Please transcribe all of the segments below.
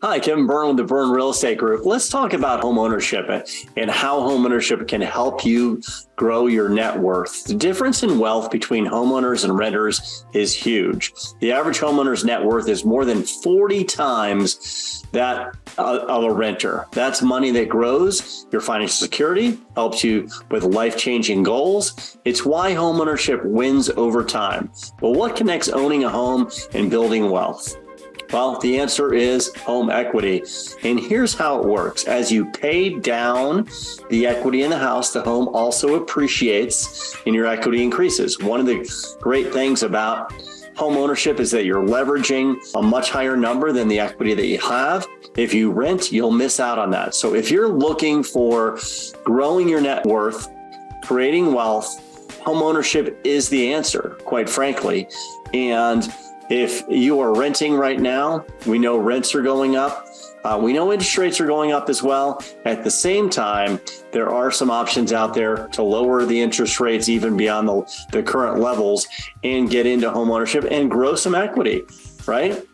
Hi, Kevin Byrne with the Byrne Real Estate Group. Let's talk about home ownership and how home ownership can help you grow your net worth. The difference in wealth between homeowners and renters is huge. The average homeowner's net worth is more than 40 times that of a renter. That's money that grows your financial security, helps you with life changing goals. It's why homeownership wins over time. But what connects owning a home and building wealth? Well, the answer is home equity. And here's how it works as you pay down the equity in the house, the home also appreciates and your equity increases. One of the great things about home ownership is that you're leveraging a much higher number than the equity that you have. If you rent, you'll miss out on that. So if you're looking for growing your net worth, creating wealth, home ownership is the answer, quite frankly. And if you are renting right now, we know rents are going up. Uh, we know interest rates are going up as well. At the same time, there are some options out there to lower the interest rates even beyond the, the current levels and get into home ownership and grow some equity, right?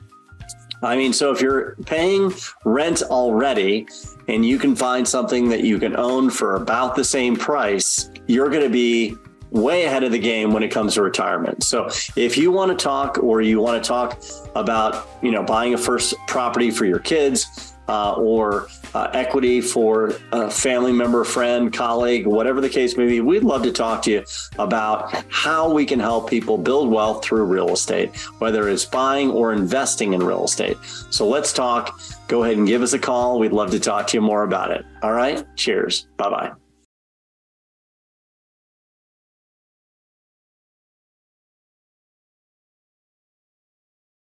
I mean, so if you're paying rent already and you can find something that you can own for about the same price, you're going to be way ahead of the game when it comes to retirement. So if you want to talk or you want to talk about, you know, buying a first property for your kids, uh, or uh, equity for a family member, friend, colleague, whatever the case may be, we'd love to talk to you about how we can help people build wealth through real estate, whether it's buying or investing in real estate. So let's talk. Go ahead and give us a call. We'd love to talk to you more about it. All right. Cheers. Bye bye.